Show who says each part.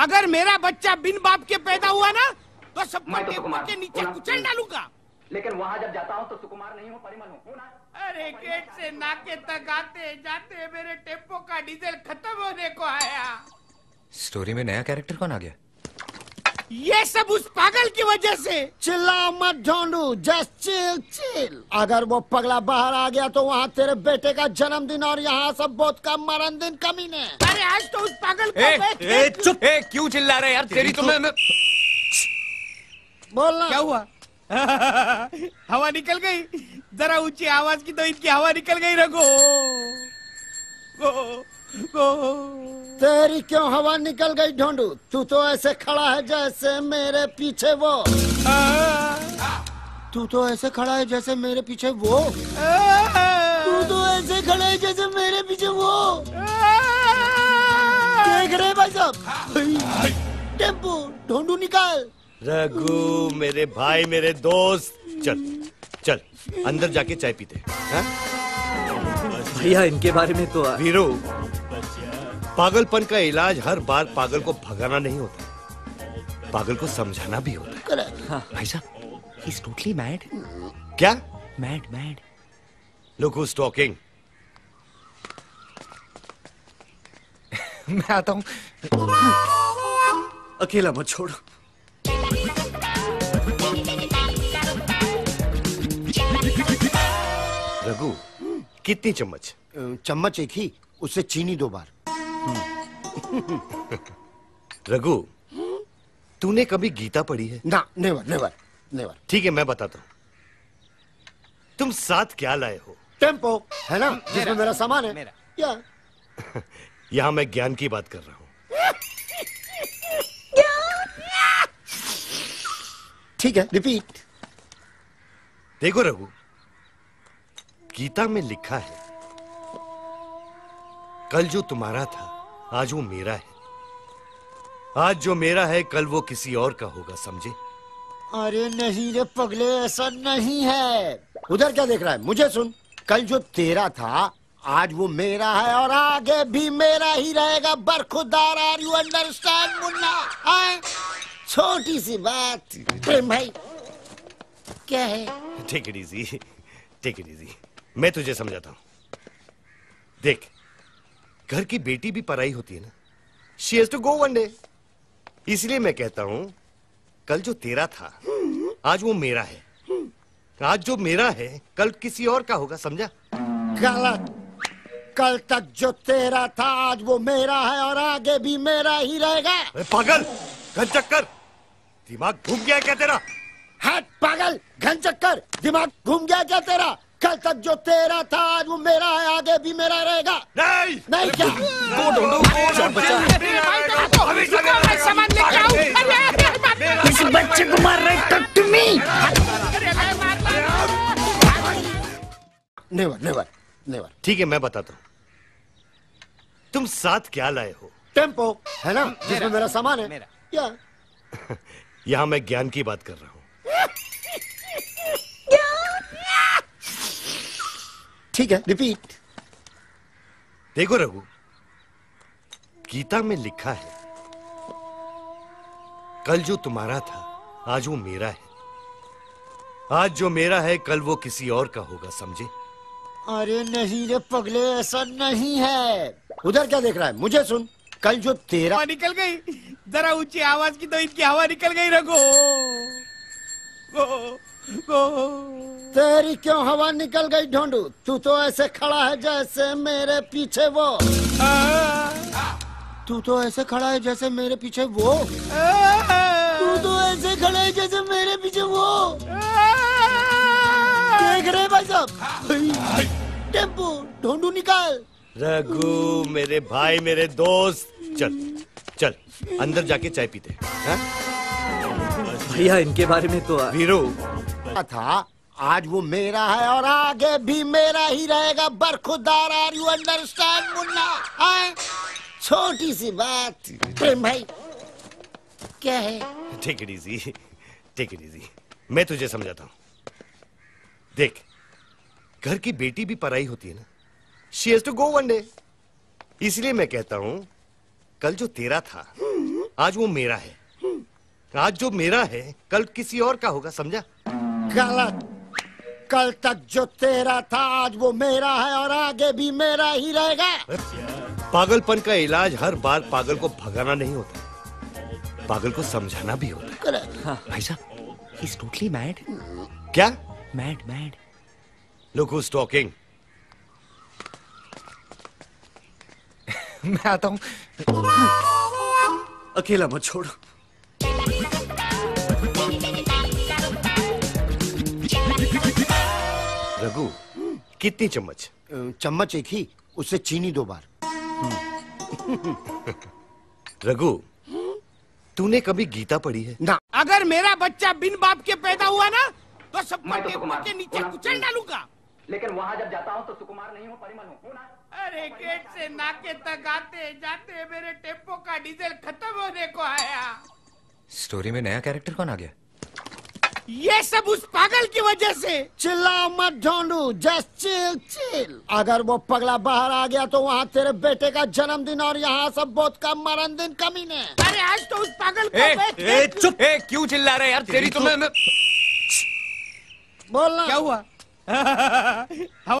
Speaker 1: अगर मेरा बच्चा बिन बाप के पैदा हुआ ना तो सबको
Speaker 2: मैं तो
Speaker 1: के नीचे कुचल डालूँगा।
Speaker 2: लेकिन वहाँ जब जाता हूँ तो सुकुमार नहीं हूँ परिमल हूँ। हूँ
Speaker 1: अरे गेट से नाके तक आते जाते मेरे टेंपो का डीजल खत्म होने को आया।
Speaker 3: स्टोरी में नया कैरेक्टर कौन आ गया?
Speaker 1: ये सब उस पागल की वजह से।
Speaker 4: चिल्ला मत ढूंढू जस्ट चिल चिल अगर वो पगला बाहर आ गया तो वहाँ तेरे बेटे का जन्मदिन और यहाँ सब बहुत का मरण दिन कमी ने।
Speaker 1: अरे आज तो उस पागल को
Speaker 3: ए, ए, चुप। ए, क्यों चिल्ला रहे यार? तेरी तो मैं
Speaker 4: बोलना।
Speaker 1: क्या हुआ? हवा निकल गई। जरा ऊँची आवाज़ की तो इनकी हवा निकल गई गो
Speaker 4: तेरी क्यों हवा निकल गई ढोंडू तू तो ऐसे खड़ा है जैसे मेरे पीछे वो। तू तो ऐसे खड़ा है जैसे मेरे पीछे वो। तू तो ऐसे खड़ा है जैसे मेरे पीछे वो। देख रहे भाई साहब? टेंपो ढोंडू निकाल।
Speaker 5: रघु मेरे भाई मेरे दोस्त। चल चल अंदर जाके चाय पीते हैं?
Speaker 6: भैया इनके बारे में तो
Speaker 5: वीरू पागलपन का इलाज हर बार पागल को भगाना नहीं होता। पागल को समझाना भी होता
Speaker 4: करेक्ट।
Speaker 3: भाई साहब। ही इज़ टोटली मैड
Speaker 5: क्या?
Speaker 3: Mad mad
Speaker 5: look who talking
Speaker 3: मैं आता हूँ।
Speaker 6: अकेला मत छोड़ो।
Speaker 5: रघु कितनी चम्मच?
Speaker 4: चम्मच एक ही उससे चीनी दो बार।
Speaker 5: रघु तूने कभी गीता पढ़ी है?
Speaker 4: ना नेवर नेवर नेवर
Speaker 5: ठीक है मैं बताता हूँ। तुम साथ क्या लाए हो?
Speaker 4: टेंपो है ना? जिसमें मेरा सामान है।
Speaker 1: मेरा।
Speaker 4: या।
Speaker 5: यहाँ मैं ज्ञान की बात कर रहा हूँ।
Speaker 4: ठीक है रिपीट
Speaker 5: देखो रघु गीता में लिखा है कल जो तुम्हारा था आज वो मेरा है। आज जो मेरा है कल वो किसी और का होगा समझे?
Speaker 4: अरे नहीं रे पगले ऐसा नहीं है। उधर क्या देख रहा है? मुझे सुन। कल जो तेरा था आज वो मेरा है और आगे भी मेरा ही रहेगा। बरखुदार आर यू अंडरस्टैंड मुन्ना? छोटी सी बात। प्रेम भाई क्या है?
Speaker 5: Take it easy take it easy मैं तुझे समझाता हूँ। देख घर की बेटी भी पराई होती है ना। She has to go one day इसलिए मैं कहता हूँ कल जो तेरा था आज वो मेरा है। आज जो मेरा है कल किसी और का होगा समझा?
Speaker 4: गलत। कल तक जो तेरा था आज वो मेरा है और आगे भी मेरा ही रहेगा।
Speaker 5: पागल घन चक्कर। दिमाग घूम गया क्या तेरा?
Speaker 4: हट पागल घन चक्कर। दिमाग घूम गया क्या तेरा? कल तक जो तेरा था आज वो मेरा है आगे भी मेरा रहेगा
Speaker 5: नहीं
Speaker 4: नहीं क्या इस बच्चे को मार रहे to me never never never
Speaker 5: ठीक है मैं बताता हूँ तुम साथ क्या लाए हो
Speaker 4: टेंपो है ना जिसमें मेरा सामान है
Speaker 1: मेरा।
Speaker 4: या
Speaker 5: यहाँ मैं ज्ञान की बात कर रहा हूँ
Speaker 4: ठीक है रिपीट
Speaker 5: देखो रघु गीता में लिखा है कल जो तुम्हारा था आज वो मेरा है। आज जो मेरा है कल वो किसी और का होगा समझे?
Speaker 4: अरे नहीं रे पगले ऐसा नहीं है। उधर क्या देख रहा है? मुझे सुन। कल जो तेरा
Speaker 1: हवा निकल गई। जरा ऊँची आवाज़ की तो इनकी हवा निकल गई रघु।
Speaker 4: तेरी क्यों हवा निकल गई ढोंडू तू तो ऐसे खड़ा है जैसे मेरे पीछे वो। तू तो ऐसे खड़ा है जैसे मेरे पीछे वो। तू तो ऐसे खड़ा है जैसे मेरे पीछे वो। देख रहे भाई साहब? टेंपो ढोंडू निकाल।
Speaker 5: रघु मेरे भाई मेरे दोस्त। चल चल अंदर जाके चाय पीते हैं?
Speaker 6: भैया इनके बारे में तो
Speaker 5: वीरू
Speaker 4: था आज वो मेरा है और आगे भी मेरा ही रहेगा। बरखुदार आर यू अंडरस्टैंड मुन्ना? छोटी सी बात। प्रेम भाई, क्या है?
Speaker 5: Take it easy take it easy मैं तुझे समझाता हूँ। देख, घर की बेटी भी पराई होती है ना? She has to go one day इसलिए मैं कहता हूँ, कल जो तेरा था, आज वो मेरा है। आज जो मेरा है, कल किसी और का होगा, समझा?
Speaker 4: गलत। कल तक जो तेरा था आज वो मेरा है और आगे भी मेरा ही रहेगा।
Speaker 5: पागलपन का इलाज हर बार पागल को भगाना नहीं होता। पागल को समझाना भी होता है।
Speaker 4: Correct.
Speaker 3: भाई साहब। इज़ टोटली मैड
Speaker 5: क्या?
Speaker 3: Mad mad
Speaker 5: look who talking
Speaker 3: मैं आता हूँ।
Speaker 6: अकेला मत छोड़ो।
Speaker 5: रघु कितनी चम्मच?
Speaker 4: चम्मच एक ही उससे चीनी दो बार।
Speaker 5: रघु तूने कभी गीता पढ़ी है?
Speaker 4: ना।
Speaker 1: अगर मेरा बच्चा बिन बाप के पैदा हुआ ना तो सबको
Speaker 2: मैं तो
Speaker 1: के नीचे कुचल डालूँगा।
Speaker 2: लेकिन वहाँ जब जाता हूँ तो सुकुमार नहीं हूँ परिमल हूँ। हूँ
Speaker 1: अरे गेट से नाके तक आते जाते मेरे टेंपो का डीजल खत्म होने को आया।
Speaker 3: स्टोरी में नया कैरेक्टर कौन आ गया?
Speaker 1: ये सब उस पागल की वजह से।
Speaker 4: चिल्लाओ मत ढोंडू जस्ट चिल चिल अगर वो पगला बाहर आ गया तो वहाँ तेरे बेटे का जन्मदिन और यहाँ सब बहुत का मरण दिन कमी ने।
Speaker 1: अरे आज तो उस पागल को
Speaker 3: ए, ए, चुप। ए, क्यों चिल्ला रहे यार? तेरी तो मैं मैं-
Speaker 4: बोलना।
Speaker 1: क्या हुआ?